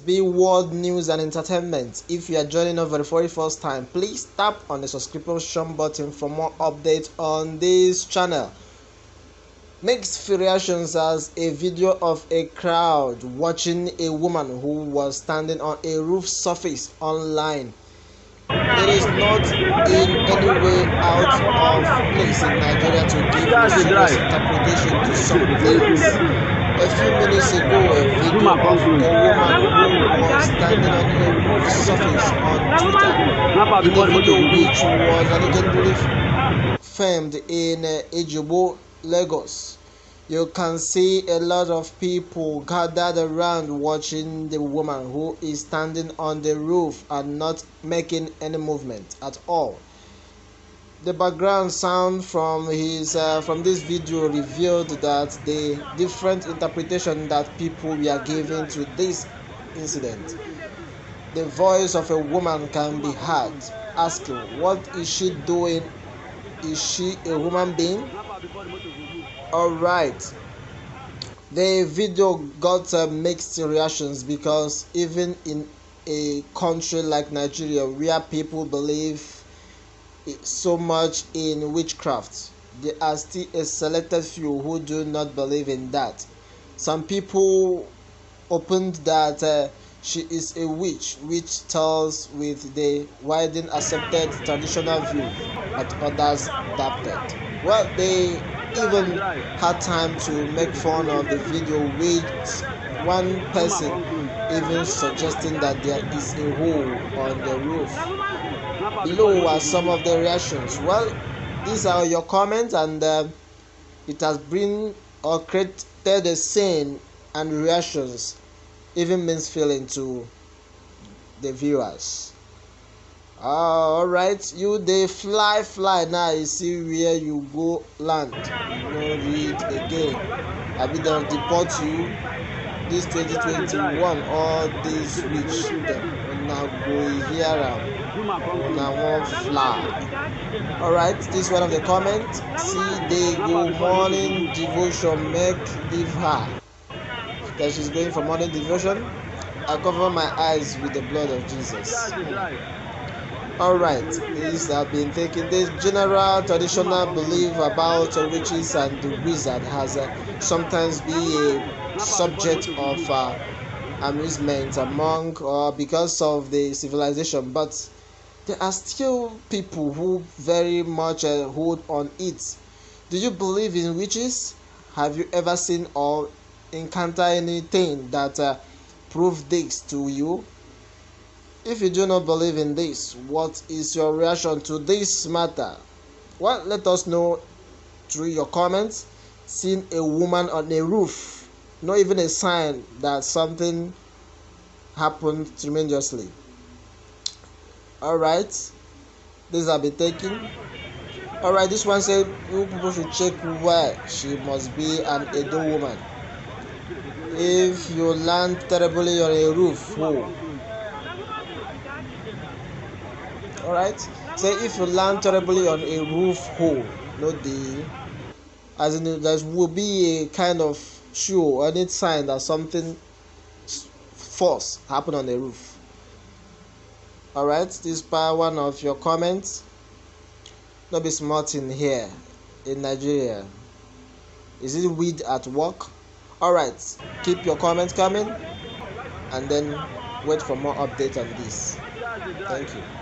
be world news and entertainment. If you are joining us for the very first time, please tap on the subscription button for more updates on this channel. Mixed reactions as a video of a crowd watching a woman who was standing on a roof surface online. It is not in any way out of place in Nigeria to give a serious interpretation to some things. A few minutes ago, a video of a woman who was standing on a roof surface on Twitter, a video which was allegedly filmed in uh, Ejibo, Lagos. You can see a lot of people gathered around watching the woman who is standing on the roof and not making any movement at all. The background sound from his uh, from this video revealed that the different interpretation that people were giving to this incident. The voice of a woman can be heard asking what is she doing? Is she a human being all right the video got uh, mixed reactions because even in a country like nigeria where people believe so much in witchcraft. There are still a selected few who do not believe in that. Some people opened that uh, she is a witch, which tells with the widely accepted traditional view, but others doubted. Well, they even had time to make fun of the video with one person even suggesting that there is a hole on the roof. Below are some of the reactions. Well these are your comments and uh, it has been or created a scene and reactions even means feeling to the viewers uh, all right you they fly fly. Now you see where you go land. No read again. I be dem deport you this 2021 all this which dem una go hear am. Na one fly. Alright this one of the comment see dey go morning devotion make leave her that she's going for morning devotion. I cover my eyes with the blood of jesus alright this have been taken this general traditional belief about witches and the wizard has uh, sometimes be a subject of uh, amusement among or uh, because of the civilization but there are still people who very much uh, hold on it. Do you believe in witches? Have you ever seen or encounter anything that uh, prove this to you? If you do not believe in this, what is your reaction to this matter? Well, let us know through your comments. Seeing a woman on a roof, not even a sign that something happened tremendously all right this have been taken all right this one said you people should check why she must be an edo woman if you land terribly on a roof. All right? Say if you land terribly on a roof hole not the as in there will be a kind of show any sign that something force happened on the roof. All right? This part one of your comments. Not be smart in here in nigeria. Is it weed at work? All right keep your comments coming and then wait for more updates on this. Thank you